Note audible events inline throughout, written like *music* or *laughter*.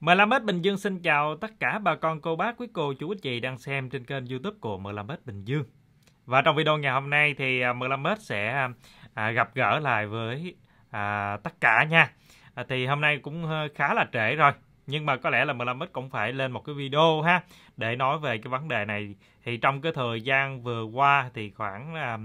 M5S Bình Dương xin chào tất cả bà con cô bác quý cô chú anh chị đang xem trên kênh YouTube của M5S Bình Dương. Và trong video ngày hôm nay thì à, M5S sẽ à, gặp gỡ lại với à, tất cả nha. À, thì hôm nay cũng ờ, khá là trễ rồi. Nhưng mà có lẽ là M5S cũng phải lên một cái video ha để nói về cái vấn đề này. Thì trong cái thời gian vừa qua thì khoảng à,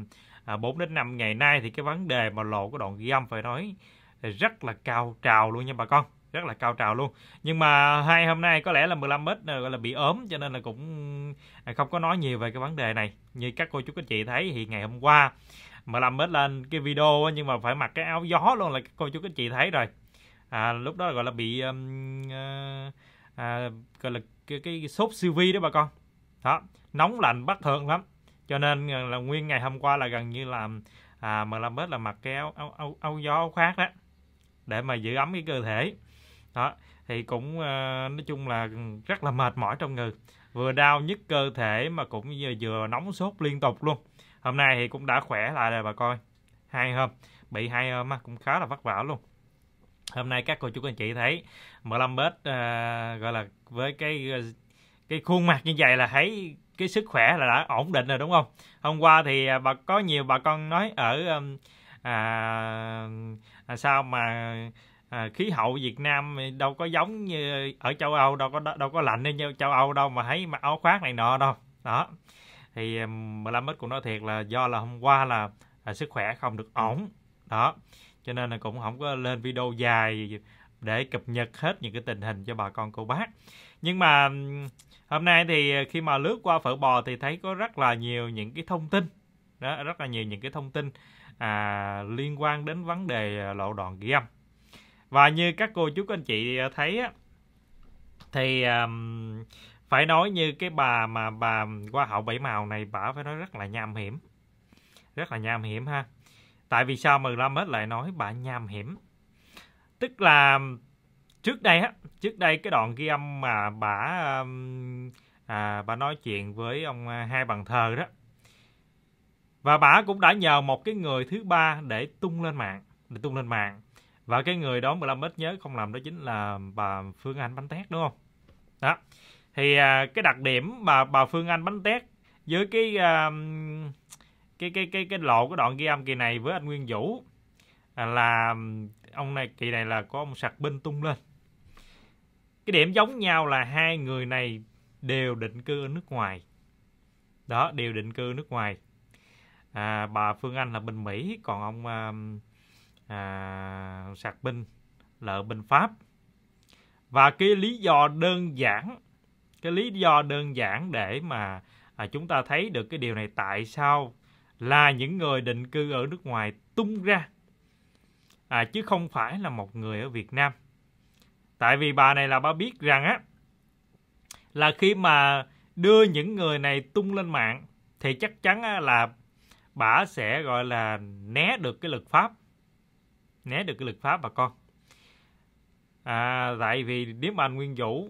à 4 đến 5 ngày nay thì cái vấn đề mà lộ cái đoạn ghi âm phải nói rất là cao trào luôn nha bà con rất là cao trào luôn. Nhưng mà hai hôm nay có lẽ là 15 mét ờ, gọi là bị ốm cho nên là cũng à, không có nói nhiều về cái vấn đề này. Như các cô chú các chị thấy thì ngày hôm qua 15 mét lên cái video nhưng mà phải mặc cái áo gió luôn là các cô chú các chị thấy rồi. À, lúc đó gọi là bị um, uh, à, gọi là cái, cái sốt siêu vi đó bà con. Đó nóng lạnh bất thường lắm. Cho nên ờ, là nguyên ngày hôm qua là gần như là à, 15 mét là mặc cái áo, áo, áo, áo gió áo khoác đó để mà giữ ấm cái cơ thể đó thì cũng uh, nói chung là rất là mệt mỏi trong người. Vừa đau nhức cơ thể mà cũng vừa, vừa nóng sốt liên tục luôn. Hôm nay thì cũng đã khỏe lại rồi bà coi. Hai hôm bị hai hôm cũng khá là vất vả luôn. Hôm nay các cô chú anh chị thấy 15 bết uh, gọi là với cái ờ, cái khuôn mặt như vậy là thấy cái sức khỏe là đã ổn định rồi đúng không? Hôm qua thì ờ, bà có nhiều bà con nói ở um, à, à, sao mà à, khí hậu Việt Nam đâu có giống như ở châu Âu đâu có đâu có lạnh như châu Âu đâu mà thấy mặc áo khoác này nọ đâu. Đó. Thì 15 mít cũng nói thiệt là do là hôm qua là, là sức khỏe không được ổn. Đó. Cho nên là cũng không có lên video dài để cập nhật hết những cái tình hình cho bà con cô bác. Nhưng mà hôm nay thì khi mà lướt qua phở bò thì thấy có rất là nhiều những cái thông tin. Đó rất là nhiều những cái thông tin à, liên quan đến vấn đề à, lộ đoạn ghi âm và như các cô chú các anh chị ờ, thấy á, thì um, phải nói như cái bà mà bà hoa hậu bảy màu này bà phải nói rất là nham hiểm. Rất là nham hiểm ha. Tại vì sao mà Lam hết lại nói bà nham hiểm? Tức là trước đây á trước đây cái đoạn ghi âm mà bà um, à, bà nói chuyện với ông à, hai bằng thờ đó. Và bà cũng đã nhờ một cái người thứ ba để tung lên mạng để tung lên mạng và cái người đó 15 ít nhớ không làm đó chính là bà Phương Anh bánh tét đúng không? Đó. Thì à, cái đặc điểm bà bà Phương Anh bánh tét với cái à, cái cái cái cái lộ cái đoạn ghi âm kỳ này với anh Nguyên Vũ à, là ông này kỳ này là có ông sạc binh tung lên. Cái điểm giống nhau là hai người này đều định cư ở nước ngoài. Đó đều định cư nước ngoài. À, bà Phương Anh là bên Mỹ còn ông uh, à, sạc binh là binh Pháp. Và cái lý do đơn giản cái lý do đơn giản để mà à, chúng ta thấy được cái điều này tại sao là những người định cư ở nước ngoài tung ra. À, chứ không phải là một người ở Việt Nam. Tại vì bà này là bà biết rằng á là khi mà đưa những người này tung lên mạng thì chắc chắn là bà sẽ gọi là né được cái lực pháp né được cái lực pháp bà con. À, tại vì nếu mà anh Nguyên Vũ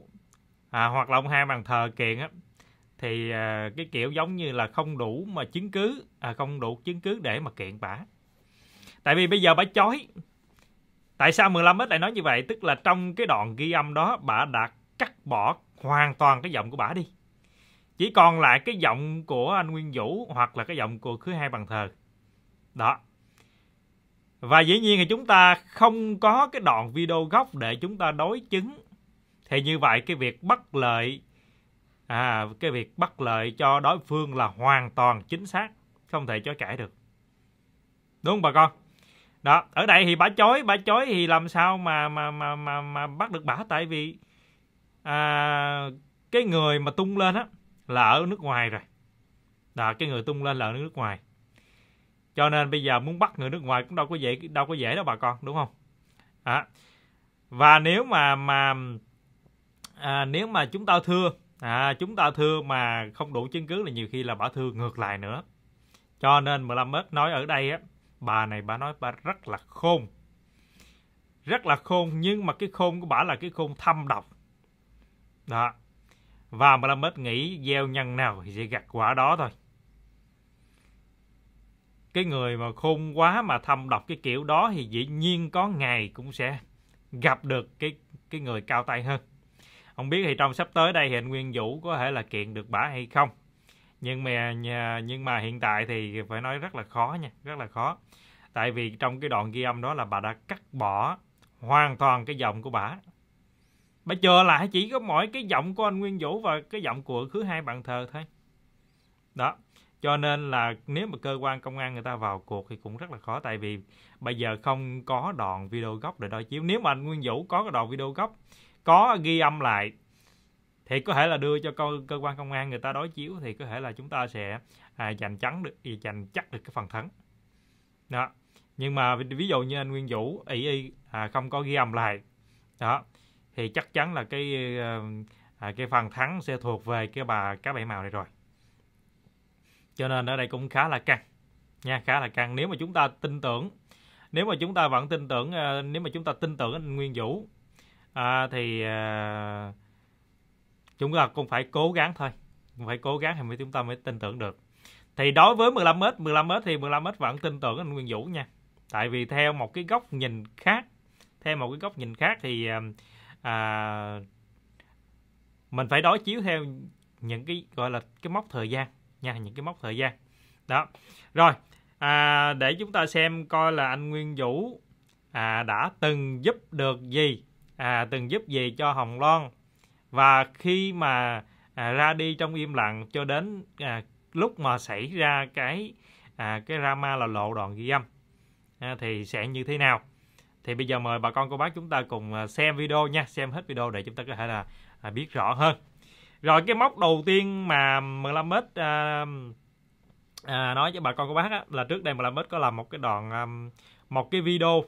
à, hoặc là ông hai bàn thờ kiện á thì à, cái kiểu giống như là không đủ mà chứng cứ à, không đủ chứng cứ để mà kiện bả tại vì bây giờ bả chói. Tại sao 15 x lại nói như vậy? Tức là trong cái đoạn ghi âm đó bả đã cắt bỏ hoàn toàn cái giọng của bả đi. Chỉ còn lại cái giọng của anh Nguyên Vũ hoặc là cái giọng của thứ hai bàn thờ. Đó và dĩ nhiên thì chúng ta không có cái đoạn video gốc để chúng ta đối chứng. Thì như vậy cái việc bất lợi à, cái việc bất lợi cho đối phương là hoàn toàn chính xác, không thể chối cãi được. Đúng không bà con? Đó, ở đây thì bà chối, bà chối thì làm sao mà mà mà mà, mà bắt được bà tại vì à, cái người mà tung lên á là ở nước ngoài rồi. Đó, cái người tung lên là ở nước ngoài cho nên bây giờ muốn bắt người nước ngoài cũng đâu có dễ đâu có dễ đâu bà con đúng không? À. và nếu mà mà à, nếu mà chúng ta thưa à, chúng ta thưa mà không đủ chứng cứ là nhiều khi là bà thưa ngược lại nữa. Cho nên 15 mét nói ở đây á bà này bà nói bà rất là khôn. Rất là khôn nhưng mà cái khôn của bà là cái khôn thâm độc. Đó. Và 15 mét nghĩ gieo nhân nào thì sẽ gặt quả đó thôi cái người mà khôn quá mà thâm độc cái kiểu đó thì dĩ nhiên có ngày cũng sẽ gặp được cái cái người cao tay hơn. Không biết thì trong sắp tới đây thì anh Nguyên Vũ có thể là kiện được bả hay không. Nhưng mà nhưng mà hiện tại thì phải nói rất là khó nha, rất là khó. Tại vì trong cái đoạn ghi âm đó là bà đã cắt bỏ hoàn toàn cái giọng của bà bà chờ lại chỉ có mỗi cái giọng của anh Nguyên Vũ và cái giọng của thứ hai bạn thờ thôi. Đó cho nên là nếu mà cơ quan công an người ta vào cuộc thì cũng rất là khó. Tại vì bây giờ không có đoạn video gốc để đối chiếu. Nếu mà anh Nguyên Vũ có cái đoạn video gốc có ghi âm lại thì có thể là đưa cho cơ, cơ quan công an người ta đối chiếu thì có thể là chúng ta sẽ à, giành trắng được à, giành chắc được cái phần thắng. Đó. Nhưng mà ví dụ như anh Nguyên Vũ ý y à, không có ghi âm lại đó thì chắc chắn là cái à, à, cái phần thắng sẽ thuộc về cái bà cá bảy màu này rồi cho nên ở đây cũng khá là căng nha khá là căng. Nếu mà chúng ta tin tưởng nếu mà chúng ta vẫn tin tưởng ờ, nếu mà chúng ta tin tưởng anh Nguyên Vũ à, thì à, chúng ta cũng phải cố gắng thôi. Phải cố gắng thì mới chúng ta mới tin tưởng được. Thì đối với 15m 15m thì 15m vẫn tin tưởng anh Nguyên Vũ nha. Tại vì theo một cái góc nhìn khác theo một cái góc nhìn khác thì ờ, à mình phải đối chiếu theo những cái gọi là cái mốc thời gian nha những cái mốc thời gian. Đó. Rồi à, để chúng ta xem coi là anh Nguyên Vũ à, đã từng giúp được gì à, từng giúp gì cho Hồng Loan. Và khi mà à, ra đi trong im lặng cho đến à, lúc mà xảy ra cái à, cái drama là lộ đoạn ghi âm à, thì sẽ như thế nào? Thì bây giờ mời bà con cô bác chúng ta cùng à, xem video nha xem hết video để chúng ta có thể là à, biết rõ hơn rồi cái móc đầu tiên mà 15m à, à, nói cho bà con cô bác á, là trước đây 15m có làm một cái đoạn à, một cái video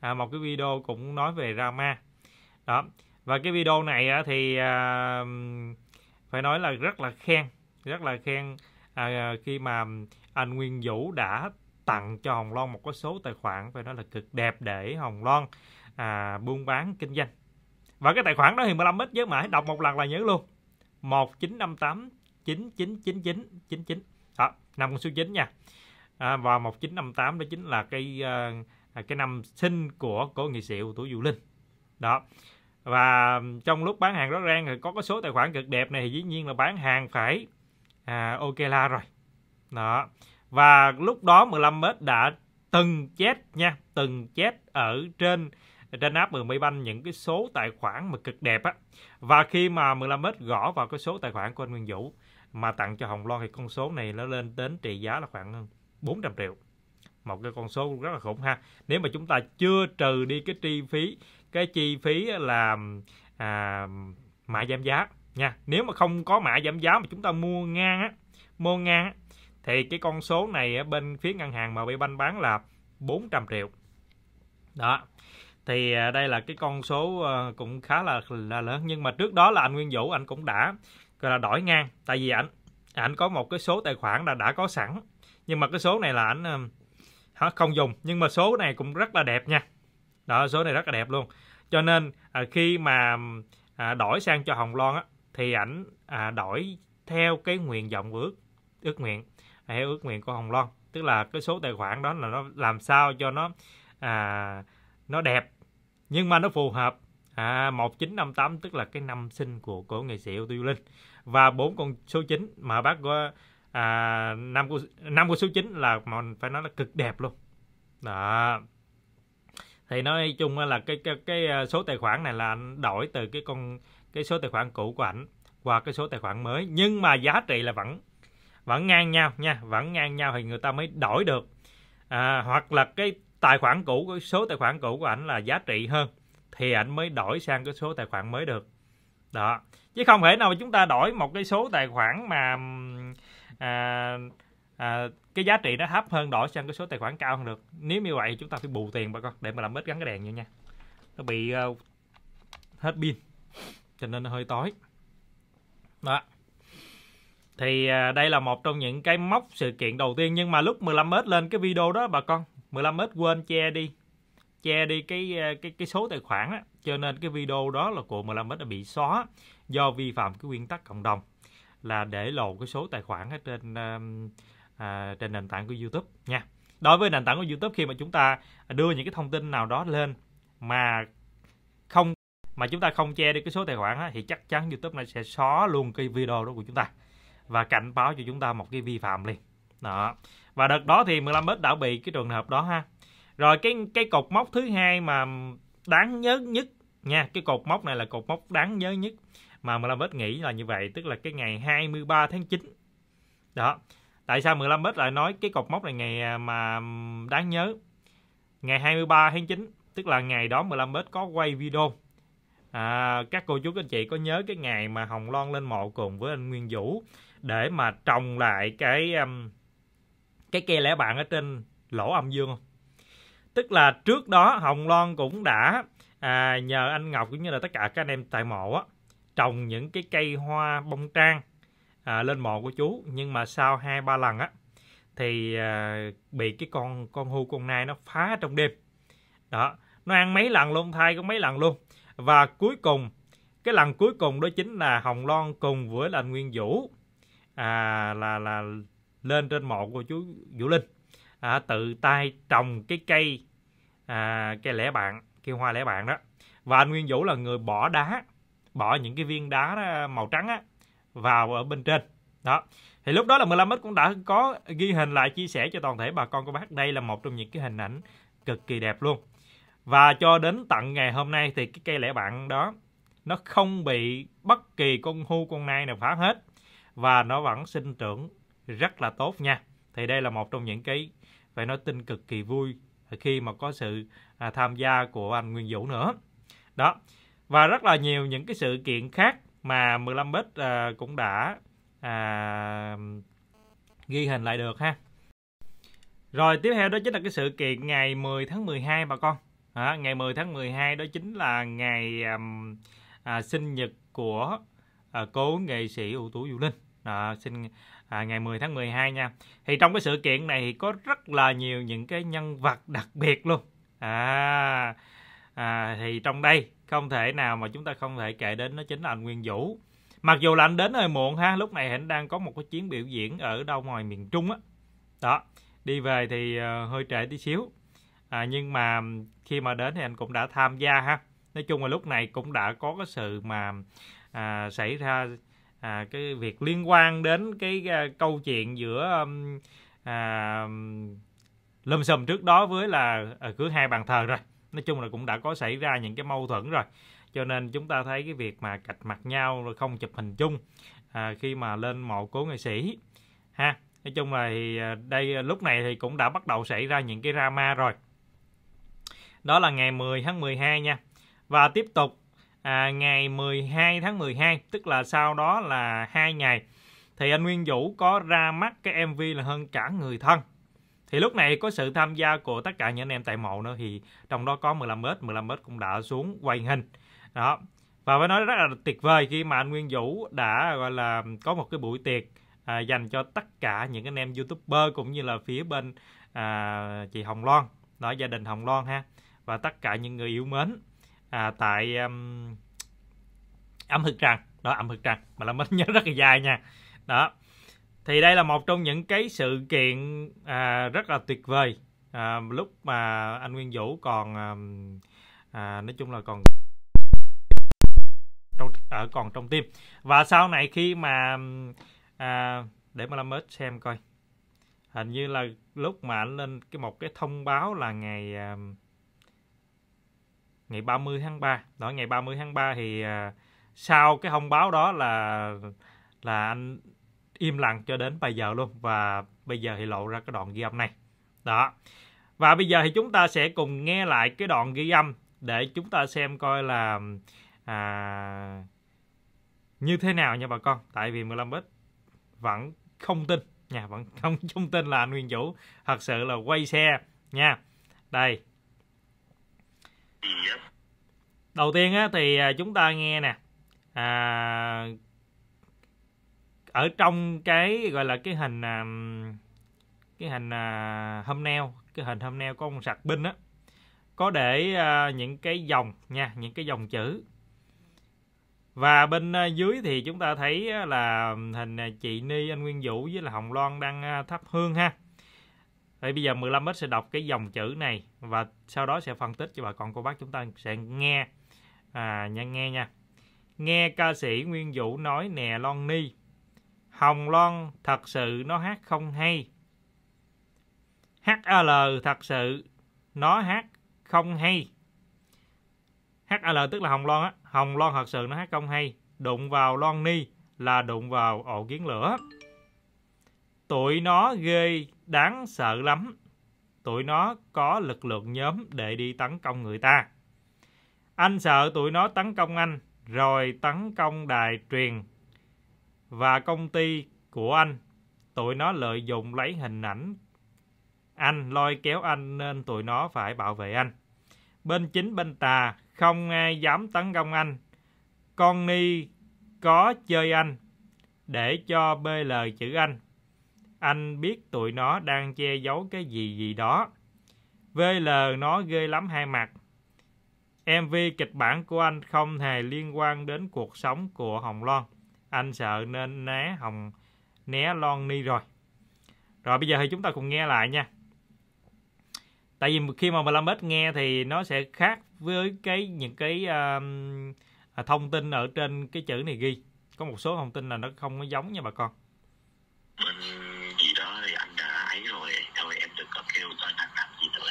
à, một cái video cũng nói về drama. Đó. Và cái video này á, thì à, phải nói là rất là khen rất là khen à, khi mà anh Nguyên Vũ đã tặng cho Hồng Loan một cái số tài khoản phải nói là cực đẹp để Hồng Loan à, buôn bán kinh doanh. Và cái tài khoản đó thì 15 ít với mãi đọc một lần là nhớ luôn. 1958 9999 99 đó năm con số 9 nha. À, và 1958 đó chính là cái uh, cái năm sinh của cố nghệ sĩ ưu tú Vũ Linh. Đó. Và trong lúc bán hàng rất rang thì có cái số tài khoản cực đẹp này thì dĩ nhiên là bán hàng phải à, ok la rồi. Đó. Và lúc đó 15m đã từng chết nha từng chết ở trên trên app 10 banh những cái số tài khoản mà cực đẹp á. Và khi mà 15m gõ vào cái số tài khoản của anh Nguyên Vũ mà tặng cho Hồng Loan thì con số này nó lên đến trị giá là khoảng 400 triệu. Một cái con số rất là khủng ha. Nếu mà chúng ta chưa trừ đi cái chi phí cái chi phí là à, mã giảm giá nha. Nếu mà không có mã giảm giá mà chúng ta mua ngang á mua ngang á, thì cái con số này bên phía ngân hàng MB Bank bán là 400 triệu. Đó thì à, đây là cái con số ờ, cũng khá là, là lớn. Nhưng mà trước đó là anh Nguyên Vũ anh cũng đã gọi là đổi ngang. Tại vì anh anh có một cái số tài khoản là đã có sẵn. Nhưng mà cái số này là anh ờ, không dùng. Nhưng mà số này cũng rất là đẹp nha. Đó số này rất là đẹp luôn. Cho nên à, khi mà à, đổi sang cho Hồng Loan á, thì ảnh đổi theo cái nguyện vọng ước ước nguyện theo ước nguyện của Hồng Loan. Tức là cái số tài khoản đó là nó làm sao cho nó à, nó đẹp nhưng mà nó phù hợp. À, 1958 tức là cái năm sinh của cổ nghệ sĩ Âu tú linh. Và bốn con số 9 mà bác có à, năm của năm của số 9 là mình phải nói là cực đẹp luôn. Đó. Thì nói chung là cái, cái cái à, số tài khoản này là anh đổi từ cái con cái số tài khoản cũ của ảnh qua cái số tài khoản mới. Nhưng mà giá trị là vẫn vẫn ngang nhau nha. Vẫn ngang nhau thì người ta mới đổi được. À, hoặc là cái tài khoản cũ cái số tài khoản cũ của ảnh là giá trị hơn thì ảnh mới đổi sang cái số tài khoản mới được. Đó. Chứ không thể nào mà chúng ta đổi một cái số tài khoản mà à, à, cái giá trị nó thấp hơn đổi sang cái số tài khoản cao hơn được. Nếu như vậy thì chúng ta phải bù tiền bà con để mà làm ít gắn cái đèn như nha. Nó bị uh, hết pin cho nên nó hơi tối. Đó. Thì uh, đây là một trong những cái mốc sự kiện đầu tiên nhưng mà lúc 15m lên cái video đó bà con 15m quên che đi che đi cái ờ, cái cái số tài khoản á. Cho nên cái video đó là của 15m đã bị xóa do vi phạm cái nguyên tắc cộng đồng là để lộ cái số tài khoản ở trên à, trên nền tảng của YouTube nha. Đối với nền tảng của YouTube khi mà chúng ta đưa những cái thông tin nào đó lên mà không mà chúng ta không che đi cái số tài khoản á, thì chắc chắn YouTube này sẽ xóa luôn cái video đó của chúng ta và cảnh báo cho chúng ta một cái vi phạm liền. Đó và đợt đó thì 15 đã bị cái trường hợp đó ha. Rồi cái cái cột mốc thứ hai mà đáng nhớ nhất nha cái cột mốc này là cột mốc đáng nhớ nhất mà 15 nghĩ là như vậy tức là cái ngày 23 tháng 9 đó tại sao 15 bit lại nói cái cột mốc này ngày à, mà đáng nhớ? Ngày 23 tháng 9 tức là ngày đó 15 bit có quay video. À, các cô chú các anh chị có nhớ cái ngày mà Hồng Loan lên mộ cùng với anh Nguyên Vũ để mà trồng lại cái um, cái cây lẻ bạn ở trên lỗ âm dương không? Tức là trước đó Hồng Loan cũng đã à, nhờ anh Ngọc cũng như là tất cả các anh em tại mộ á trồng những cái cây hoa bông trang à, lên mộ của chú. Nhưng mà sau hai ba lần á thì à, bị cái con con hưu con nai nó phá trong đêm. Đó nó ăn mấy lần luôn thay có mấy lần luôn. Và cuối cùng cái lần cuối cùng đó chính là hồng loan cùng với là anh nguyên vũ à, là là lên trên mộ của chú vũ linh. À, tự tay trồng cái cây à, cây lẻ bạn cây hoa lẻ bạn đó. Và anh nguyên vũ là người bỏ đá bỏ những cái viên đá màu trắng á, vào ở bên trên. Đó. Thì lúc đó là 15 m cũng đã có ghi hình lại chia sẻ cho toàn thể bà con cô bác. Đây là một trong những cái hình ảnh cực kỳ đẹp luôn. Và cho đến tận ngày hôm nay thì cái cây lẻ bạn đó nó không bị bất kỳ con hưu con nai nào phá hết. Và nó vẫn sinh trưởng rất là tốt nha. Thì đây là một trong những cái phải nói tin cực kỳ vui khi mà có sự à, tham gia của anh Nguyên Vũ nữa. Đó và rất là nhiều những cái sự kiện khác mà 15 bit à, cũng đã à, ghi hình lại được ha. Rồi tiếp theo đó chính là cái sự kiện ngày 10 tháng 12 bà con. À, ngày 10 tháng 12 đó chính là ngày à, à, sinh nhật của à, cố nghệ sĩ ưu tú Vũ Linh. À, sinh à, ngày 10 tháng 12 nha. Thì trong cái sự kiện này thì có rất là nhiều những cái nhân vật đặc biệt luôn. À, à thì trong đây không thể nào mà chúng ta không thể kể đến nó chính là anh Nguyên Vũ. Mặc dù là anh đến hơi muộn ha lúc này anh đang có một cái chuyến biểu diễn ở đâu ngoài miền Trung á. Đó. đi về thì uh, hơi trễ tí xíu. À, nhưng mà khi mà đến thì anh cũng đã tham gia ha. Nói chung là lúc này cũng đã có cái sự mà à, xảy ra à, cái việc liên quan đến cái à, câu chuyện giữa um, à, lâm xùm trước đó với là à, cửa hai bàn thờ rồi. Nói chung là cũng đã có xảy ra những cái mâu thuẫn rồi. Cho nên chúng ta thấy cái việc mà cạch mặt nhau rồi không chụp hình chung à, khi mà lên mộ cố nghệ sĩ. Ha nói chung là thì à, đây à, lúc này thì cũng đã bắt đầu xảy ra những cái drama rồi. Đó là ngày 10 tháng 12 nha. Và tiếp tục à, ngày 12 tháng 12 tức là sau đó là hai ngày thì anh Nguyên Vũ có ra mắt cái MV là hơn cả người thân. Thì lúc này có sự tham gia của tất cả những anh em tại mộ nữa thì trong đó có 15m 15m cũng đã xuống quay hình. Đó. Và phải nói rất là tuyệt vời khi mà anh Nguyên Vũ đã gọi là có một cái buổi tiệc à, dành cho tất cả những anh em youtuber cũng như là phía bên à, chị Hồng Loan. Đó gia đình Hồng Loan ha. Và tất cả những người yêu mến à, tại um, ẩm thực trăng đó ẩm thực trăng mà là mình nhớ rất là dài nha. Đó. Thì đây là một trong những cái sự kiện à, rất là tuyệt vời. À, lúc mà anh Nguyên Vũ còn um, à, nói chung là còn trong ở còn trong tim và sau này khi mà um, à, để mà làm mới xem coi. Hình như là lúc mà anh lên cái một cái thông báo là ngày à, ngày 30 tháng 3 đó ngày 30 tháng 3 thì à, sau cái thông báo đó là là anh im lặng cho đến bây giờ luôn. Và bây giờ thì lộ ra cái đoạn ghi âm này. Đó. Và bây giờ thì chúng ta sẽ cùng nghe lại cái đoạn ghi âm để chúng ta xem coi là à, như thế nào nha bà con. Tại vì 15 bit vẫn không tin nha vẫn không *laughs* không tin là anh Nguyên Vũ thật sự là quay xe nha. Đây đầu tiên á, thì à, chúng ta nghe nè. À, ở trong cái gọi là cái hình à, cái hình à, hâm neo cái hình hâm neo có ông sạc binh á có để à, những cái dòng nha những cái dòng chữ. Và bên dưới thì chúng ta thấy là hình chị Ni anh Nguyên Vũ với là Hồng Loan đang thắp hương ha. Vậy bây giờ 15 sẽ đọc cái dòng chữ này và sau đó sẽ phân tích cho bà con cô bác chúng ta sẽ nghe à nha, nghe nha. Nghe ca sĩ Nguyên Vũ nói nè Lon Ni. Hồng Loan, thật sự nó hát không hay. HL thật sự nó hát không hay. HL tức là Hồng Loan á. Hồng Loan thật sự nó hát không hay. Đụng vào Lon Ni là đụng vào ổ kiến lửa. Tụi nó ghê, đáng sợ lắm. Tụi nó có lực lượng nhóm để đi tấn công người ta anh sợ tụi nó tấn công anh, rồi tấn công đài truyền và công ty của anh. Tụi nó lợi dụng lấy hình ảnh anh, lôi kéo anh nên tụi nó phải bảo vệ anh. Bên chính bên tà, không ai dám tấn công anh. Con ni có chơi anh để cho bê lời chữ anh. Anh biết tụi nó đang che giấu cái gì gì đó. VL nó ghê lắm hai mặt. MV kịch bản của anh không hề liên quan đến cuộc sống của Hồng Loan. Anh sợ nên né Hồng né Loan Ni rồi. Rồi bây giờ thì chúng ta cùng nghe lại nha. Tại vì khi mà Mlamet nghe thì nó sẽ khác với cái những cái uh, thông tin ở trên cái chữ này ghi. Có một số thông tin là nó không có giống nha bà con. Mình gì đó thì anh đã ấy rồi, thôi em đừng có kêu tên anh làm gì nữa.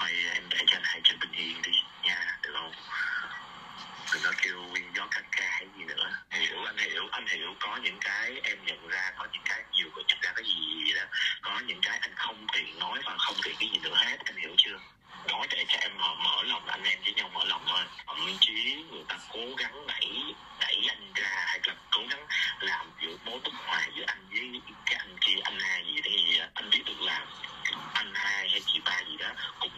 Thôi em để cho anh hai chân bình yên đi nha, được không? Đừng có kêu nguyên gió ca ca hay gì nữa. Hiểu, anh hiểu, có những cái em nhận ra, có những cái nhiều người nhận ra cái gì đó. Có những cái anh không tiện nói và không tiện cái gì nữa hết, anh hiểu chưa? nói để cho em mở, mở lòng anh em với nhau mở lòng thôi thậm chí người ta cố gắng đẩy đẩy anh ra hay là cố gắng làm giữa mối bất hòa giữa anh với cái anh kia anh hai gì thì anh biết được là anh hai hay chị ba gì đó cũng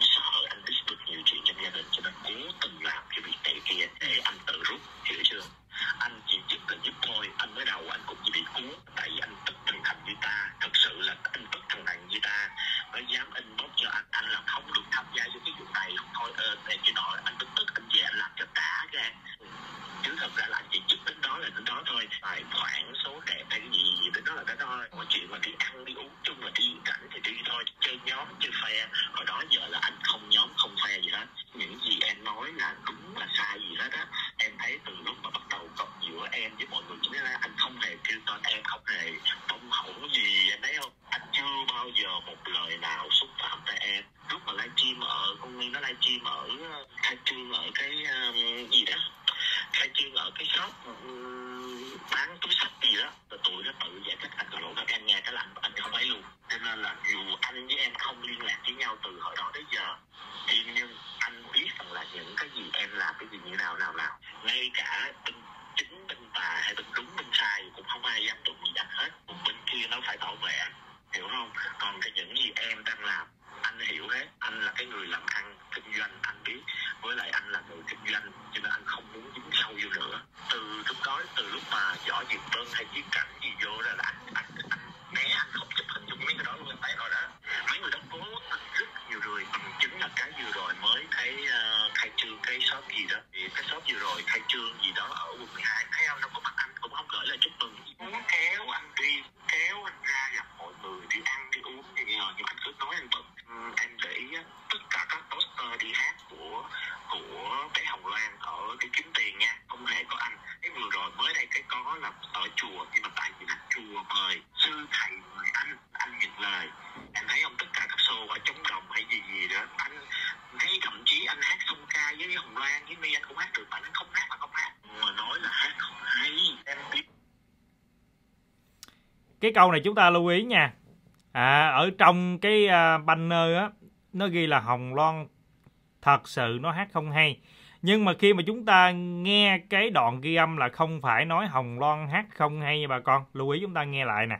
mexicana. Cái câu này chúng ta lưu ý nha. À, ở trong cái uh, banner á nó ghi là hồng loan thật sự nó hát không hay. Nhưng mà khi mà chúng ta nghe cái đoạn ghi âm là không phải nói hồng loan hát không hay nha bà con. Lưu ý chúng ta nghe lại nè.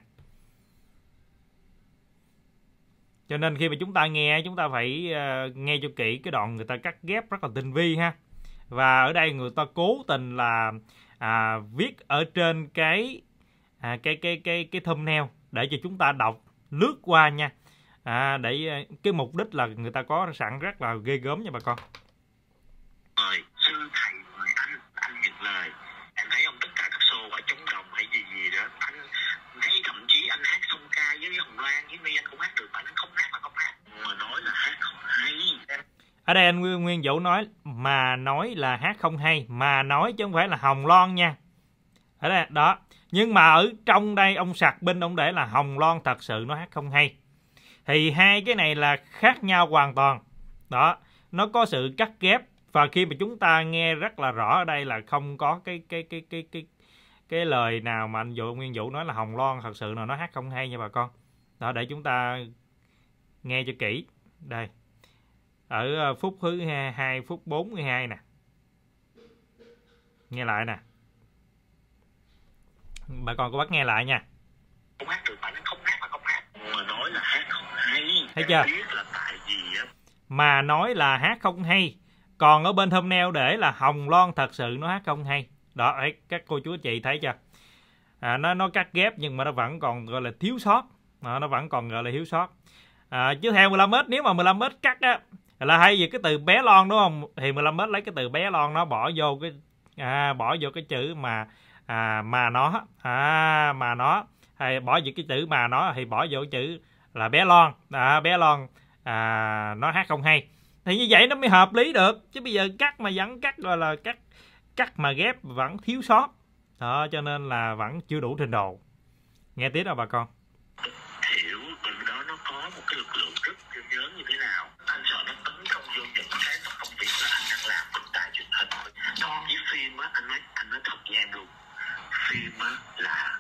Cho nên khi mà chúng ta nghe chúng ta phải uh, nghe cho kỹ cái đoạn người ta cắt ghép rất là tinh vi ha. Và ở đây người ta cố tình là à, viết ở trên cái à, cái cái cái cái thumbnail để cho chúng ta đọc lướt qua nha. À, để cái mục đích là người ta có sẵn rất là ghê gớm nha bà con. Mời sư thầy mời anh anh nhận lời. Em thấy không tất cả các show ở chống đồng hay gì gì đó anh thấy thậm chí anh hát song ca với hồng loan với my anh cũng mà nói là hát không hay mà nói chứ không phải là hồng loan nha. Ở đây đó nhưng mà ở trong đây ông sạc binh ông để là hồng loan thật sự nó hát không hay. Thì hai cái này là khác nhau hoàn toàn. Đó, nó có sự cắt ghép và khi mà chúng ta nghe rất là rõ ở đây là không có cái cái cái cái cái cái lời nào mà anh Vũ, Nguyên Vũ nói là Hồng Loan thật sự là nó hát không hay nha bà con. Đó, để chúng ta nghe cho kỹ. Đây, ở ờ, phút thứ 2 phút 42 nè. Nghe lại nè bà con có bắt nghe lại nha. Không hát được bạn không hát mà không hát. Mà nói là hát không hay. Thấy chưa? Biết là tại vì á. Mà nói là hát không hay. Còn ở bên thumbnail để là hồng loan thật sự nó hát không hay. Đó ấy các cô chú chị thấy chưa? À, nó nó cắt ghép nhưng mà nó vẫn còn gọi là thiếu sót. À, nó vẫn còn gọi là thiếu sót. À, chứ theo 15 mét nếu mà 15 mét cắt á là hay gì cái từ bé lon đúng không? Thì 15 mét lấy cái từ bé lon nó bỏ vô cái à, bỏ vô cái chữ mà à, mà nó. À, mà nó. Hay bỏ vô cái chữ mà nó thì bỏ vô chữ là bé lon. À, bé lon. À, nó hát không hay. Thì như vậy nó mới hợp lý được. Chứ bây giờ cắt mà vẫn cắt gọi là cắt cắt mà ghép vẫn thiếu sót. Đó cho nên là vẫn chưa đủ trình độ. Nghe tiếp đâu bà con. Hiểu từ đó nó có một cái lực lượng rất lớn như thế nào. Anh sợ nó tấn công vô những cái công việc đó anh đang làm bên đài truyền hình. Trong chí phim á anh nói anh nói thật với em luôn phim á là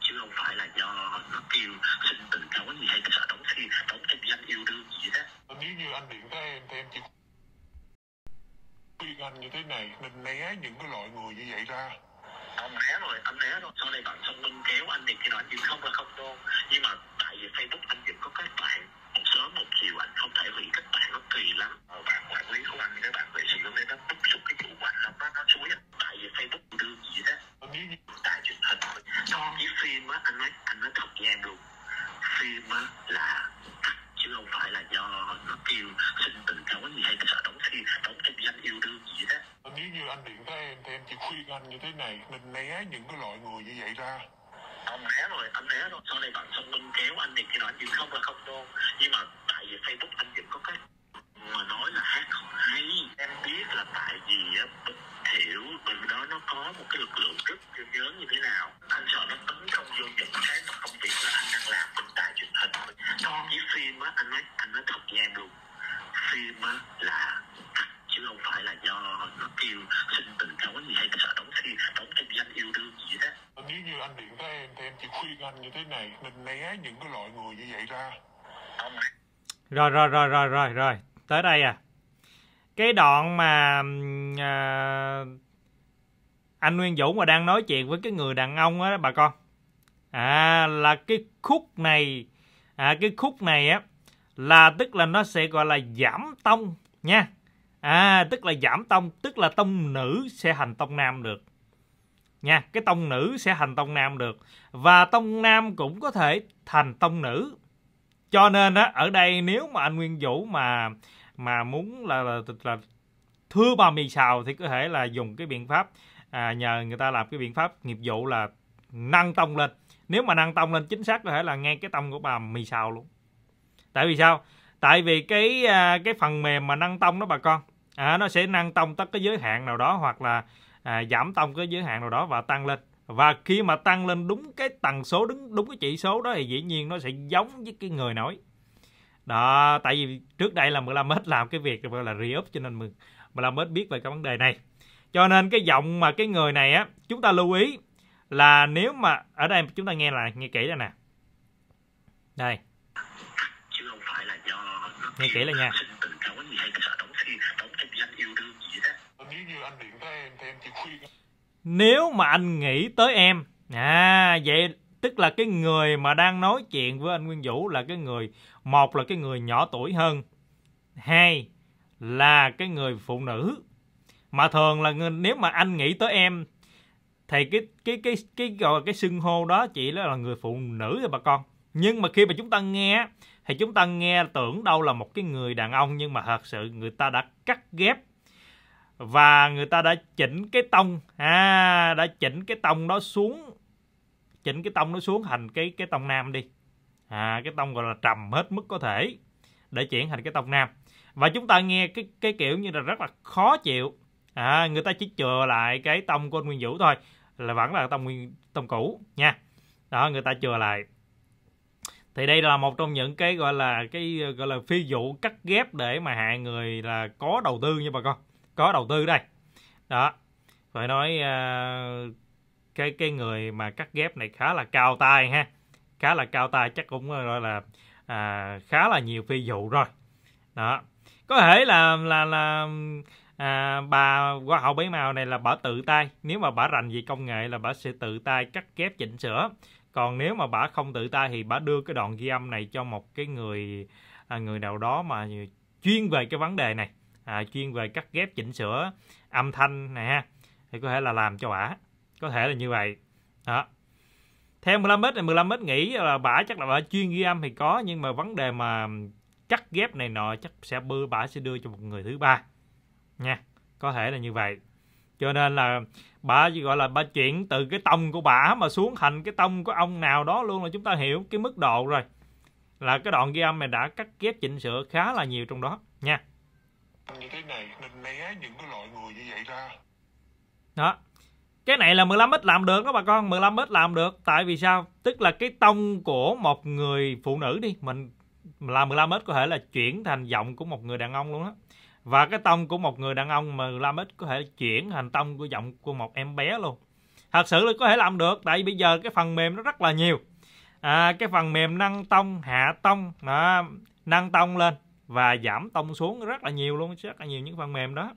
chứ không phải là do nó kêu sinh tình có gì hay sợ đóng phim đóng kinh doanh yêu đương gì đó nếu như anh điện tới em thì em chỉ khuyên anh như thế này nên né những cái loại người như vậy ra. Ông né rồi anh né rồi. Sau này bạn thông minh kéo anh thì kia nọ nhưng không là không đâu. Nhưng mà tại vì facebook anh vẫn có các bạn sớm một chiều anh không thể hủy các bạn nó kỳ lắm. Ờ, bạn quản lý của anh các bạn vệ sinh lúc đấy nó bức xúc cái chủ anh lắm nó nó suối tại vì facebook đưa gì đó. Tại truyền hình. Thậm chí phim á anh nói anh nói thật với em luôn phim á là chứ không phải là do nó kêu sinh tình có gì hay sợ đóng phim đóng kinh doanh yêu đương gì đó. Nếu như anh điện tới em thì em chỉ khuyên anh như thế này nên né những cái loại người như vậy ra ông né rồi, anh né rồi. Sau này bạn thông minh kéo anh thì kia nói nhưng không là không đâu. Nhưng mà tại vì facebook anh vẫn có cái mà nói là hát không hay. Em biết là tại vì á hiểu từ đó nó có một cái lực lượng rất ghê gớm như thế nào. Anh sợ nó tấn công vô những cái mà công việc đó anh đang làm bên tại truyền hình. Thậm chí phim á, anh nói anh nói thật với em luôn phim á là, chứ không phải là do nó kêu xin tình cảm gì hay sợ đóng phim, đóng kinh doanh yêu đương gì đó nếu như anh điện tới em thì em chỉ khuyên anh như thế này nên né những cái loại người như vậy ra. Rồi rồi rồi rồi rồi rồi. Tới đây à. Cái đoạn mà à, anh Nguyên Dũng mà đang nói chuyện với cái người đàn ông á bà con. À là cái khúc này à cái khúc này á là tức là nó sẽ gọi là giảm tông nha. À tức là giảm tông tức là tông nữ sẽ thành tông nam được nha cái tông nữ sẽ thành tông nam được. Và tông nam cũng có thể thành tông nữ. Cho nên á ở đây nếu mà anh Nguyên Vũ mà mà muốn là là, là thưa bà mì xào thì có thể là dùng cái biện pháp à, nhờ người ta làm cái biện pháp nghiệp vụ là nâng tông lên. Nếu mà nâng tông lên chính xác có thể là nghe cái tông của bà mì xào luôn. Tại vì sao? Tại vì cái à, cái phần mềm mà nâng tông đó bà con à, nó sẽ nâng tông tất cái giới hạn nào đó hoặc là à, giảm tông cái giới hạn nào đó và tăng lên. Và khi mà tăng lên đúng cái tần số đúng đúng cái chỉ số đó thì dĩ nhiên nó sẽ giống với cái người nói. Đó tại vì trước đây là 15 mét làm cái việc gọi là re-up cho nên 15 mét biết về cái vấn đề này. Cho nên cái giọng mà cái người này á chúng ta lưu ý là nếu mà ở đây chúng ta nghe là nghe kỹ đây nè. Đây. Chứ không phải là do nó nghe kỹ là nha nếu mà anh nghĩ tới em à vậy tức là cái người mà đang nói chuyện với anh Nguyên Vũ là cái người, một là cái người nhỏ tuổi hơn, hai là cái người phụ nữ. Mà thường là người- nếu mà anh nghĩ tới em, thì cái cái cái cái gọi cái xưng hô đó chỉ là người phụ nữ thôi bà con. Nhưng mà khi mà chúng ta nghe thì chúng ta nghe tưởng đâu là một cái người đàn ông nhưng mà thật sự người ta đã cắt ghép và người ta đã chỉnh cái tông. À đã chỉnh cái tông đó xuống. Chỉnh cái tông nó xuống thành cái cái tông nam đi. À cái tông gọi là trầm hết mức có thể để chuyển thành cái tông nam. Và chúng ta nghe cái cái kiểu như là rất là khó chịu. À, người ta chỉ chừa lại cái tông của anh Nguyên Vũ thôi. Là vẫn là tông nguyên tông cũ nha. Đó người ta chừa lại. Thì đây là một trong những cái gọi là cái gọi là phi vụ cắt ghép để mà hạ người là có đầu tư nha bà con có đầu tư đây. Đó phải nói uh, cái cái người mà cắt ghép này khá là cao tay ha. Khá là cao tay chắc cũng ờ, gọi là à, khá là nhiều phi vụ rồi. Đó có thể là là là à, bà hoa hậu bấy màu này là bà tự tay. Nếu mà bà rành về công nghệ là bà sẽ tự tay cắt ghép chỉnh sửa. Còn nếu mà bà không tự tay thì bà đưa cái đoạn ghi âm này cho một cái người à, người nào đó mà chuyên về cái vấn đề này à, chuyên về cắt ghép chỉnh sửa âm thanh này ha. Thì có thể là làm cho bả. Có thể là như vậy. Đó. Theo 15 mét này 15 mét nghĩ là bả chắc là bả chuyên ghi âm thì có nhưng mà vấn đề mà cắt ghép này nọ chắc sẽ bư bả sẽ đưa cho một người thứ ba. Nha có thể là như vậy. Cho nên là bà chỉ gọi là bà chuyển từ cái tông của bà mà xuống thành cái tông của ông nào đó luôn là chúng ta hiểu cái mức độ rồi. Là cái đoạn ghi âm này đã cắt ghép chỉnh sửa khá là nhiều trong đó. Nha như thế này nên né những cái loại người như vậy ra. Đó. Cái này là 15x làm được đó bà con 15x làm được. Tại vì sao? Tức là cái tông của một người phụ nữ đi mình là 15x có thể là chuyển thành giọng của một người đàn ông luôn đó và cái tông của một người đàn ông mà 15x có thể chuyển thành tông của giọng của một em bé luôn. Thật sự là có thể làm được tại vì bây giờ cái phần mềm nó rất là nhiều. À, cái phần mềm nâng tông hạ tông đó, nâng tông lên và giảm tông xuống rất là nhiều luôn rất là nhiều những phần mềm đó.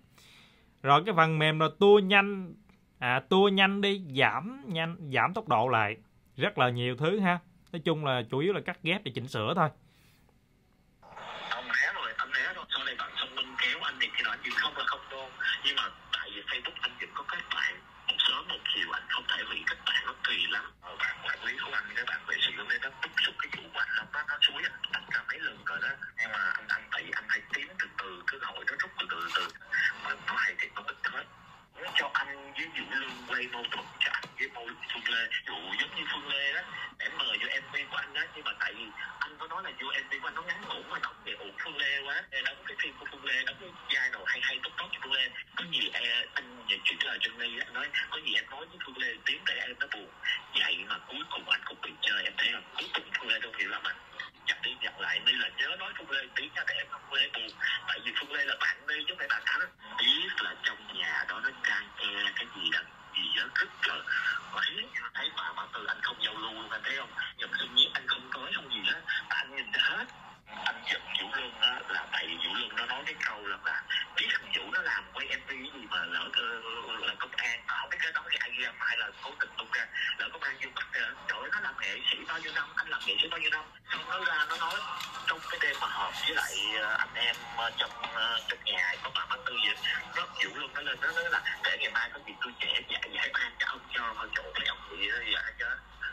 Rồi cái phần mềm là tua nhanh à, tua nhanh đi giảm nhanh giảm tốc độ lại. Rất là nhiều thứ ha. Nói chung là chủ yếu là cắt ghép để chỉnh sửa thôi. Rồi anh bạn minh kéo anh thì không là không đâu. Nhưng mà tại vì facebook anh vẫn có các bạn một một anh không thể các bạn nó kỳ lắm. Ờ, quản lý của anh các bạn vệ sĩ lúc đấy nó bức xúc cái chủ quan lắm đó nó suối à. anh cả mấy lần rồi đó. Nhưng mà anh anh anh phải tiến từ từ cơ hội nó rút từ từ từ. Mà nó hay thì nó ít hết nó cho anh với Vũ Lương quay mâu thuẫn cho anh với mâu Phương Lê. Dụ giống như Phương Lê đó để mời vô MV của anh đó nhưng mà tại vì anh có nói là vô MV của anh nó ngắn ngủ mà đóng về ủ Phương Lê quá Để đóng cái phim của Phương Lê đóng cái vai nào hay hay tốt tốt cho Phương Lê. Có gì e, anh nhận chuyển lời cho Ni nói có gì em nói với Phương Lê tiếng để em nó buồn. Vậy mà cuối cùng anh cũng bị chơi em thấy không cuối cùng Phương Lê đâu hiểu lắm anh nhặt đi nhặt lại Ni là nhớ nói Phương Lê tí nha để em không Lê buồn. Tại vì Phương Lê là bạn đi, chứ không phải bạn Thắng. Biết là trong nhà đó nó can che cái gì đó gì đó rất là mấy thấy bà bà từ anh không giao lưu luôn, anh thấy không? Nhưng tự nhiên anh không nói không gì hết. Anh nhìn hết anh giận Vũ Lương á là tại vì Vũ Lương nó nói cái câu là là biết thằng Vũ nó làm quay MV gì mà lỡ ờ, cơ là công an mà không biết cái đó cái ai làm hay là cố tình tung ra lỡ công an vô bắt trời ơi, nó làm nghệ sĩ bao nhiêu năm anh làm nghệ sĩ bao nhiêu năm? Xong nó ra nó nói trong cái đêm mà họp với lại ờ, anh em ờ, trong trong nhà có bà bác Tư vậy nó Vũ Lương nó lên nó nói là để ngày mai có gì tôi trẻ giải giải ban cho ông cho hơi chỗ cái ông đó giải cho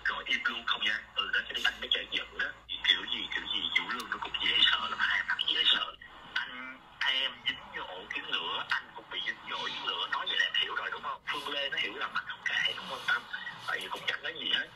rồi im luôn không nha. Ừ đó, cái anh mới chạy giận đó. Kiểu gì kiểu gì, Vũ Lương nó cũng dễ sợ lắm. Hai mặt dễ sợ. Anh em dính vô ổ kiến lửa. Anh cũng bị dính vô kiến lửa. Nói vậy là hiểu rồi, đúng không? Phương Lê nó hiểu là anh không kệ không quan tâm. Tại vì cũng chẳng có gì hết.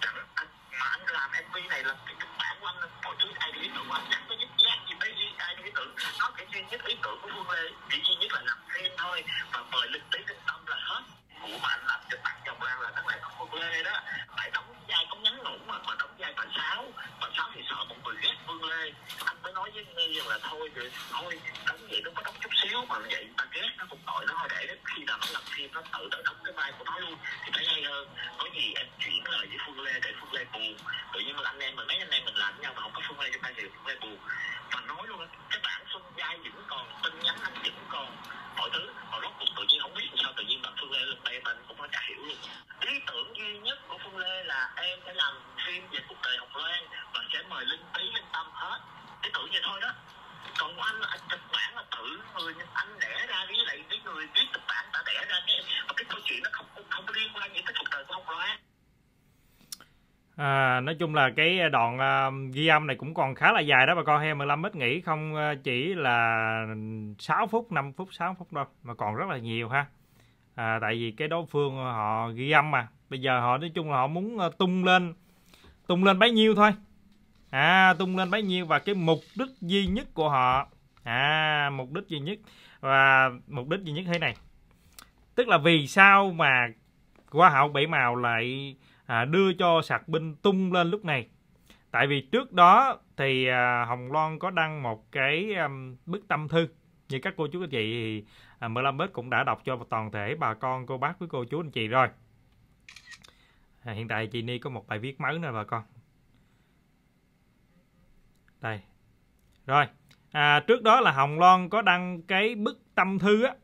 Chẳng, anh, mà anh làm MV này là cái kịch bản của anh mọi thứ ai biết tưởng của anh. Chẳng có nhất giác gì mấy gì, ai biết tưởng. Nó cái duy nhất ý tưởng của Phương Lê chỉ duy nhất là làm phim thôi. Và mời linh tí tinh tâm là hết. Của mà anh làm kịch bản chồng lan là các bạn có Phương Lê đó. Tại đóng vai cũng ngắn ngủn mà mà đóng vai bà sáu bà sáu thì sợ một người ghét Phương Lê. Anh mới nói với Nghi rằng là thôi rồi thôi đóng vậy nó có đóng chút xíu, mà vậy bà ghét nó cũng tội nó thôi để khi nào nó làm phim, nó tự nó đóng cái vai của nó luôn, thì phải hay hơn. Có gì em chuyển lời với Phương Lê để Phương Lê buồn. Tự nhiên mà anh em mình, mấy anh em mình làm với nhau mà không có Phương Lê trong tay thì Phương Lê buồn. Mà nói luôn cái bản xuân giai vẫn còn, tin nhắn anh vẫn còn mọi thứ. Mà rốt cuộc tự nhiên không biết sao tự nhiên bạn Phương Lê lên đây mà anh cũng chả hiểu luôn. Ý tưởng duy nhất của Phương Lê là em sẽ làm phim về cuộc đời Hồng Loan và sẽ mời Linh Tý, Linh Tâm hết. Lý tưởng vậy thôi đó. Còn anh là anh kịch bản là tự người anh đẻ ra với lại cái người viết kịch bản đã đẻ ra cái và cái câu chuyện nó không không liên quan gì tới cuộc đời của Hồng Loan. À, nói chung là cái đoạn uh, ghi âm này cũng còn khá là dài đó bà con hay 15 mít nghỉ không à, chỉ là 6 phút 5 phút 6 phút đâu mà còn rất là nhiều ha. À, tại vì cái đối phương họ ghi âm mà. Bây giờ họ nói chung là họ muốn à, tung lên tung lên bấy nhiêu thôi. À tung lên bấy nhiêu và cái mục đích duy nhất của họ à mục đích duy nhất và mục đích duy nhất thế này. Tức là vì sao mà hoa hậu bảy màu lại à, đưa cho sạc binh tung lên lúc này. Tại vì trước đó thì à, hồng loan có đăng một cái um, bức tâm thư như các cô chú anh chị thì à, mờ cũng đã đọc cho toàn thể bà con cô bác với cô chú anh chị rồi. À, hiện tại chị ni có một bài viết mới nè bà con. Đây. Rồi. À, trước đó là hồng loan có đăng cái bức tâm thư á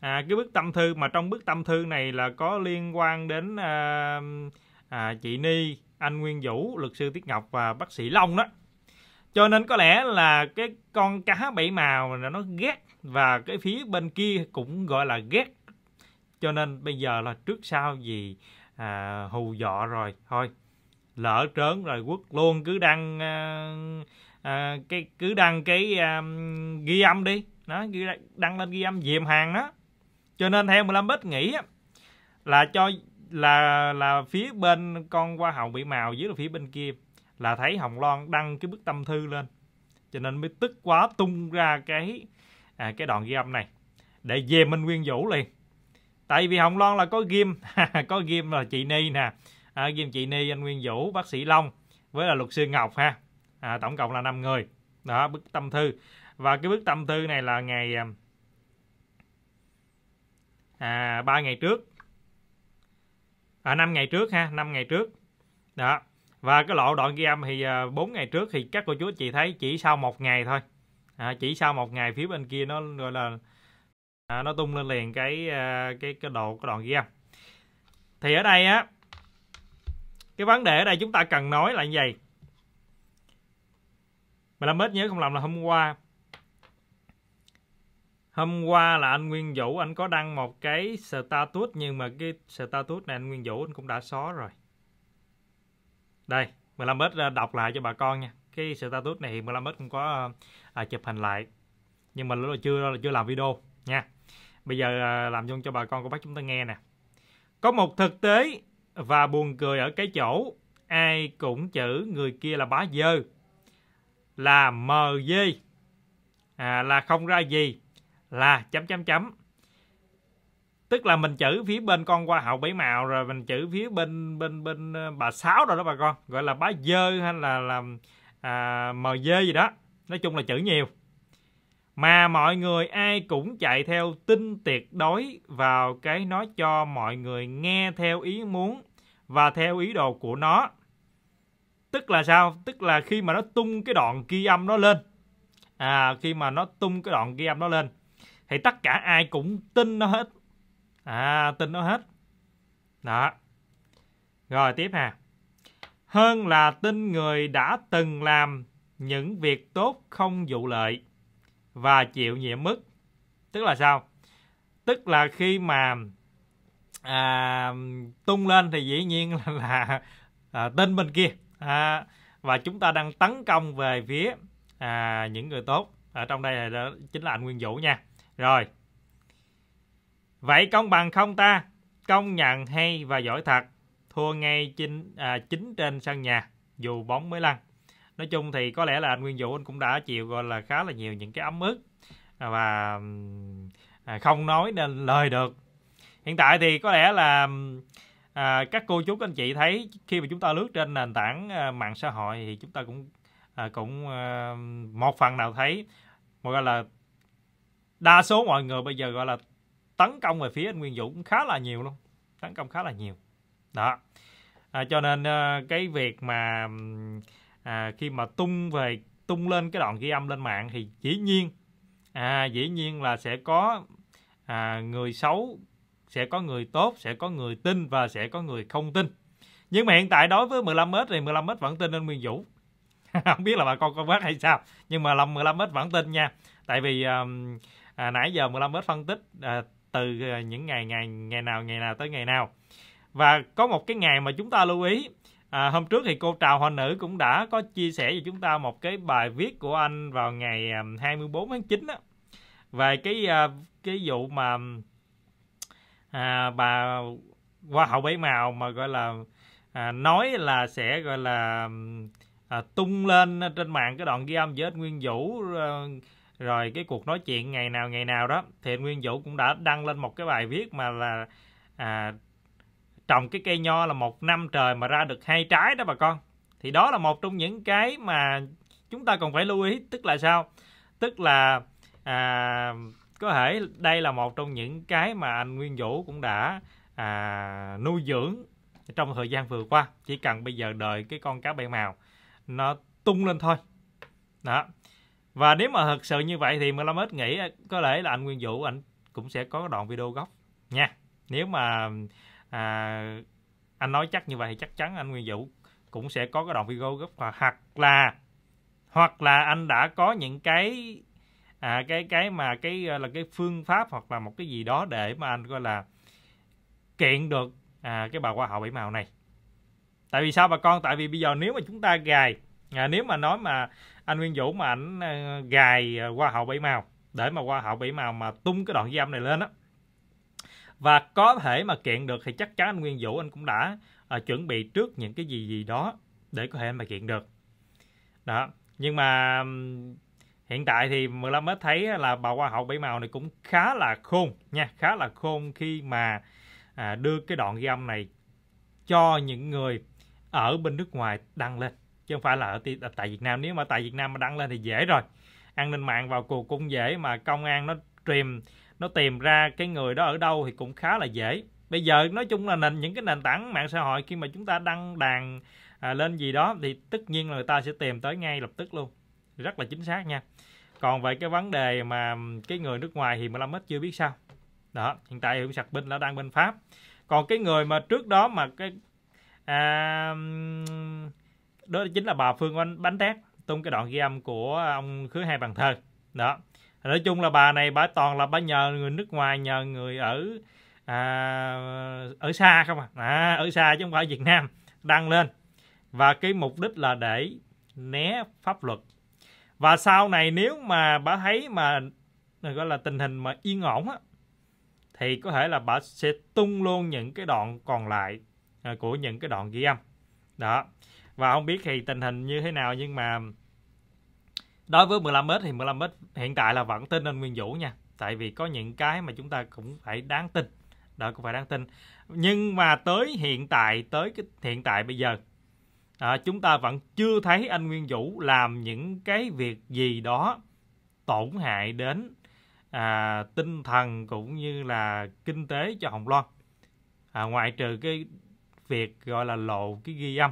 à, cái bức tâm thư mà trong bức tâm thư này là có liên quan đến à, à, chị Ni, anh Nguyên Vũ, luật sư Tiết Ngọc và bác sĩ Long đó. Cho nên có lẽ là cái con cá bảy màu là nó ghét và cái phía bên kia cũng gọi là ghét. Cho nên bây giờ là trước sau gì à, hù dọ rồi thôi lỡ trớn rồi quất luôn cứ đăng à, à, cái cứ đăng cái à, ghi âm đi nó đăng lên ghi âm dìm hàng đó cho nên theo 15 bit nghĩ là cho là là phía bên con hoa hồng bị màu dưới là phía bên kia là thấy hồng loan đăng cái bức tâm thư lên. Cho nên mới tức quá tung ra cái à, cái đoạn ghi âm này. Để về minh nguyên vũ liền. Tại vì hồng loan là có ghim *laughs* có ghim là chị ni nè. À, ghim chị ni anh nguyên vũ bác sĩ long với là luật sư ngọc ha. À, tổng cộng là 5 người. Đó bức tâm thư. Và cái bức tâm thư này là ngày à, à, 3 ngày trước. À 5 ngày trước ha 5 ngày trước. Đó. Và cái lộ đoạn ghi âm thì à, 4 ngày trước thì các cô chú chị thấy chỉ sau một ngày thôi. À, chỉ sau một ngày phía bên kia nó gọi là à, nó tung lên liền cái à, cái cái độ cái đoạn ghi âm. Thì ở đây á cái vấn đề ở đây chúng ta cần nói là như vậy. Mình làm hết nhớ không làm là hôm qua hôm qua là anh Nguyên Vũ anh có đăng một cái status nhưng mà cái status này anh Nguyên Vũ anh cũng đã xóa rồi. Đây 15 bết ờ, đọc lại cho bà con nha. Cái status này 15 bết cũng có à, chụp hình lại. Nhưng mà là chưa là chưa làm video nha. Bây giờ à, làm chung cho bà con cô bác chúng ta nghe nè. Có một thực tế và buồn cười ở cái chỗ ai cũng chữ người kia là bá dơ là mờ dê. À, là không ra gì là chấm chấm chấm. Tức là mình chữ phía bên con hoa hậu bảy màu rồi mình chữ phía bên bên bên ờ, bà sáu rồi đó bà con. Gọi là bá dơ hay là làm à, mờ dê gì đó. Nói chung là chữ nhiều. Mà mọi người ai cũng chạy theo tin tuyệt đối vào cái nó cho mọi người nghe theo ý muốn và theo ý đồ của nó. Tức là sao? Tức là khi mà nó tung cái đoạn ghi âm nó lên. À khi mà nó tung cái đoạn ghi âm nó lên thì tất cả ai cũng tin nó hết. À tin nó hết. Đó. Rồi tiếp ha. Hơn là tin người đã từng làm những việc tốt không vụ lợi và chịu nhiệm mức. Tức là sao? Tức là khi mà à, tung lên thì dĩ nhiên là, là à, tên bên kia. À, và chúng ta đang tấn công về phía à, những người tốt. Ở trong đây là đó chính là anh Nguyên Vũ nha rồi. Vậy công bằng không ta? Công nhận hay và giỏi thật. Thua ngay chính, à, chính trên sân nhà. Dù bóng mới lăn. Nói chung thì có lẽ là anh Nguyên Vũ anh cũng đã chịu gọi là khá là nhiều những cái ấm ức. À, và à, không nói nên lời được. Hiện tại thì có lẽ là à, các cô chú các anh chị thấy khi mà chúng ta lướt trên nền tảng à, mạng xã hội thì chúng ta cũng à, cũng à, một phần nào thấy một gọi là đa số mọi người bây giờ gọi là tấn công về phía anh Nguyên Vũ cũng khá là nhiều luôn. Tấn công khá là nhiều. Đó. À, cho nên à, cái việc mà à, khi mà tung về tung lên cái đoạn ghi âm lên mạng thì dĩ nhiên à, dĩ nhiên là sẽ có à, người xấu sẽ có người tốt sẽ có người tin và sẽ có người không tin. Nhưng mà hiện tại đối với 15m thì 15m vẫn tin anh Nguyên Vũ. *laughs* Không biết là bà con có bác hay sao nhưng mà lòng 15m vẫn tin nha. Tại vì um, à, nãy giờ 15 mét phân tích à, từ à, những ngày ngày ngày nào ngày nào tới ngày nào. Và có một cái ngày mà chúng ta lưu ý à, hôm trước thì cô Trào Hoa Nữ cũng đã có chia sẻ cho chúng ta một cái bài viết của anh vào ngày à, 24 tháng 9 đó về cái à, cái vụ mà à, bà hoa hậu bảy màu mà gọi là à, nói là sẽ gọi là à, tung lên trên mạng cái đoạn ghi âm giữa anh Nguyên Vũ à, rồi cái cuộc nói chuyện ngày nào ngày nào đó thì anh Nguyên Vũ cũng đã đăng lên một cái bài viết mà là à, trồng cái cây nho là một năm trời mà ra được hai trái đó bà con. Thì đó là một trong những cái mà chúng ta còn phải lưu ý tức là sao? Tức là à, có thể đây là một trong những cái mà anh Nguyên Vũ cũng đã à, nuôi dưỡng trong thời gian vừa qua. Chỉ cần bây giờ đợi cái con cá bảy màu nó tung lên thôi. Đó và nếu mà thật sự như vậy thì 15 ít nghĩ có lẽ là anh Nguyên Vũ anh cũng sẽ có đoạn video gốc nha. Nếu mà à, anh nói chắc như vậy thì chắc chắn anh Nguyên Vũ cũng sẽ có cái đoạn video gốc hoặc là hoặc là anh đã có những cái à, cái cái mà cái à, là cái phương pháp hoặc là một cái gì đó để mà anh gọi là kiện được à, cái bà hoa hậu bảy màu này. Tại vì sao bà con? Tại vì bây giờ nếu mà chúng ta gài à, nếu mà nói mà anh Nguyên Vũ mà ảnh ờ, gài ờ, hoa hậu bảy màu. Để mà hoa hậu bảy màu mà tung cái đoạn ghi âm này lên á. Và có thể mà kiện được thì chắc chắn anh Nguyên Vũ anh cũng đã à, chuẩn bị trước những cái gì gì đó để có thể mà kiện được. Đó nhưng mà hiện tại thì 15 mới thấy là bà hoa hậu bảy màu này cũng khá là khôn nha khá là khôn khi mà à, đưa cái đoạn ghi âm này cho những người ở bên nước ngoài đăng lên chứ không phải là ở tại Việt Nam. Nếu mà tại Việt Nam mà đăng lên thì dễ rồi. An ninh mạng vào cuộc cũng dễ mà công an nó tìm nó tìm ra cái người đó ở đâu thì cũng khá là dễ. Bây giờ nói chung là nền những cái nền tảng mạng xã hội khi mà chúng ta đăng đàn à, lên gì đó thì tất nhiên là người ta sẽ tìm tới ngay lập tức luôn. Rất là chính xác nha. Còn về cái vấn đề mà cái người nước ngoài thì 15 mét chưa biết sao. Đó hiện tại huyện sạc binh đã đang bên pháp. Còn cái người mà trước đó mà cái à, đó chính là bà phương bánh, bánh tét tung cái đoạn ghi âm của ông khứa hai bàn thơ đó. Nói chung là bà này bà toàn là bà nhờ người nước ngoài nhờ người ở à, ở xa không à. à ở xa chứ không phải Việt Nam đăng lên. Và cái mục đích là để né pháp luật. Và sau này nếu mà bà thấy mà gọi là tình hình mà yên ổn á thì có thể là bà sẽ tung luôn những cái đoạn còn lại à, của những cái đoạn ghi âm. Đó và không biết thì tình hình như thế nào nhưng mà đối với 15 mét thì 15 mét hiện tại là vẫn tin anh Nguyên Vũ nha. Tại vì có những cái mà chúng ta cũng phải đáng tin đó cũng phải đáng tin. Nhưng mà tới hiện tại tới cái hiện tại bây giờ à, chúng ta vẫn chưa thấy anh Nguyên Vũ làm những cái việc gì đó tổn hại đến à, tinh thần cũng như là kinh tế cho Hồng Loan. À, ngoại trừ cái việc gọi là lộ cái ghi âm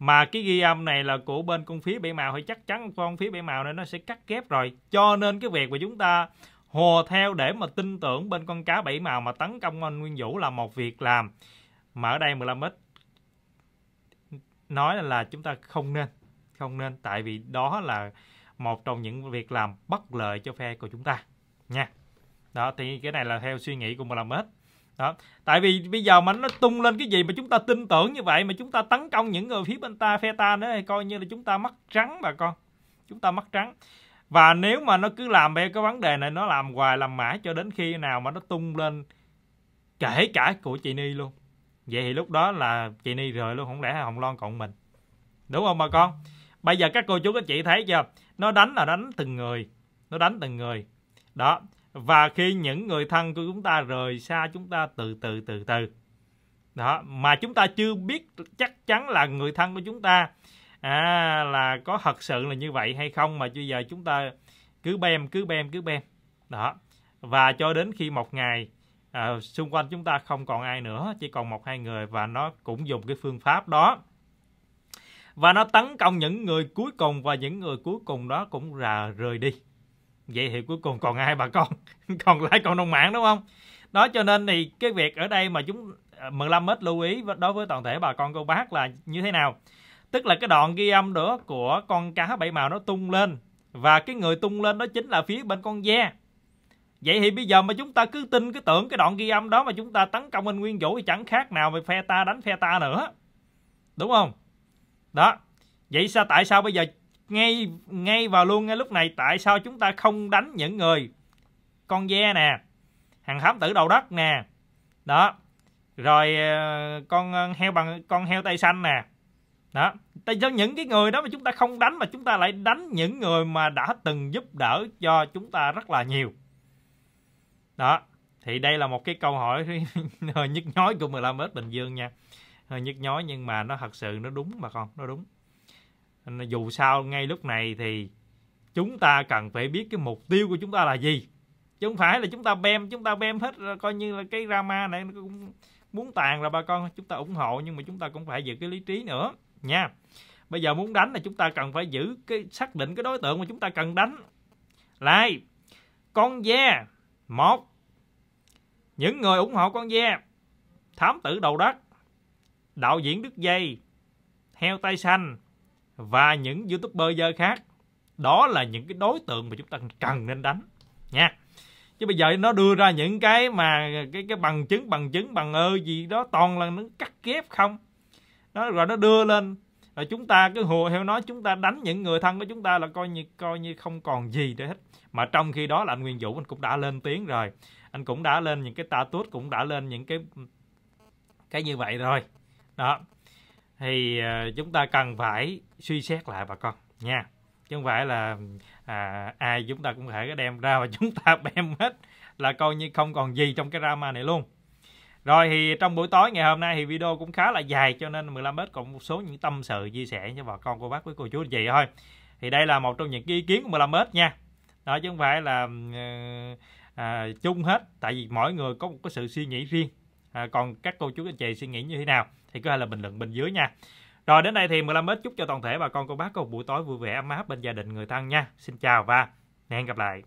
mà cái ghi âm này là của bên con phía bảy màu, thì chắc chắn con phía bảy màu này nó sẽ cắt ghép rồi. Cho nên cái việc mà chúng ta hồ theo để mà tin tưởng bên con cá bảy màu mà tấn công anh Nguyên Vũ là một việc làm. Mà ở đây 15 ít nói là chúng ta không nên không nên. Tại vì đó là một trong những việc làm bất lợi cho phe của chúng ta nha. Đó, thì cái này là theo suy nghĩ của 15 ít đó. Tại vì bây giờ mà nó tung lên cái gì mà chúng ta tin tưởng như vậy, mà chúng ta tấn công những người phía bên ta, phe ta nữa thì coi như là chúng ta mất trắng bà con. Chúng ta mất trắng. Và nếu mà nó cứ làm về cái vấn đề này, nó làm hoài, làm mãi cho đến khi nào mà nó tung lên kể cả của chị Ni luôn. Vậy thì lúc đó là chị Ni rời luôn, không lẽ Hồng Loan còn mình? Đúng không bà con? Bây giờ các cô chú các chị thấy chưa? Nó đánh là đánh từng người. Nó đánh từng người. Đó và khi những người thân của chúng ta rời xa chúng ta từ từ từ từ. Đó mà chúng ta chưa biết chắc chắn là người thân của chúng ta à, là có thật sự là như vậy hay không mà bây giờ chúng ta cứ bem cứ bem cứ bem. Đó. Và cho đến khi một ngày à, xung quanh chúng ta không còn ai nữa chỉ còn một hai người và nó cũng dùng cái phương pháp đó. Và nó tấn công những người cuối cùng và những người cuối cùng đó cũng là rời đi vậy thì cuối cùng còn ai bà con *laughs* còn lại còn đồng mạng, đúng không? Đó, cho nên thì cái việc ở đây mà chúng à, 15 mét lưu ý đối với toàn thể bà con cô bác là như thế nào? Tức là cái đoạn ghi âm nữa của con cá bảy màu nó tung lên, và cái người tung lên đó chính là phía bên con ve vậy thì bây giờ mà chúng ta cứ tin cái tưởng cái đoạn ghi âm đó mà chúng ta tấn công anh nguyên vũ thì chẳng khác nào về phe ta đánh phe ta nữa. Đúng không? Đó. Vậy sao tại sao bây giờ ngay ngay vào luôn ngay lúc này, tại sao chúng ta không đánh những người? Con ve nè, hàng thám tử đầu đất nè. Đó, rồi ờ, con ờ, heo bằng, con heo tay xanh nè. Đó, tại do những cái người đó mà chúng ta không đánh mà chúng ta lại đánh những người mà đã từng giúp đỡ cho chúng ta rất là nhiều. Đó, thì đây là một cái câu hỏi *laughs* hơi nhức nhói của 15 mét Bình Dương nha. Hơi nhức nhói nhưng mà nó thật sự nó đúng bà con, nó đúng dù sao ngay lúc này thì chúng ta cần phải biết cái mục tiêu của chúng ta là gì. Chứ không phải là chúng ta bem, chúng ta bem hết coi như là cái drama này nó cũng muốn tàn rồi bà con chúng ta ủng hộ, nhưng mà chúng ta cũng phải giữ cái lý trí nữa, nha. Bây giờ muốn đánh là chúng ta cần phải giữ cái, xác định cái đối tượng mà chúng ta cần đánh. Lại, con ve, một, những người ủng hộ con ve, thám tử đầu đất, đạo diễn Đức Dây heo tay xanh và những youtuber dơ khác. Đó là những cái đối tượng mà chúng ta cần nên đánh nha. Chứ bây giờ nó đưa ra những cái mà cái cái bằng chứng bằng chứng bằng ơ gì đó toàn là nó cắt ghép không? Nó rồi nó đưa lên. Rồi chúng ta cứ hùa theo nó chúng ta đánh những người thân của chúng ta là coi như coi như không còn gì để hết. Mà trong khi đó là anh Nguyên Vũ anh cũng đã lên tiếng rồi. Anh cũng đã lên những cái status cũng đã lên những cái cái như vậy rồi. Đó. Thì uh, chúng ta cần phải suy xét lại bà con nha. Chứ không phải là à, ai chúng ta cũng thể đem ra và *laughs* chúng ta bem hết là coi như không còn gì trong cái drama này luôn. Rồi thì trong buổi tối ngày hôm nay thì video cũng khá là dài cho nên 15 mét còn một số những tâm sự chia sẻ cho bà con cô bác với cô chú chị thôi. Thì đây là một trong những cái ý kiến của 15 mét nha. Đó chứ không phải là ờ, à, chung hết tại vì mỗi người có một cái sự suy nghĩ riêng. À, còn các cô chú anh chị suy nghĩ như thế nào thì có thể là bình luận bên dưới nha rồi đến đây thì 15 mét chúc cho toàn thể bà con, cô bác có một buổi tối vui vẻ, ấm áp bên gia đình, người thân nha. Xin chào và hẹn gặp lại.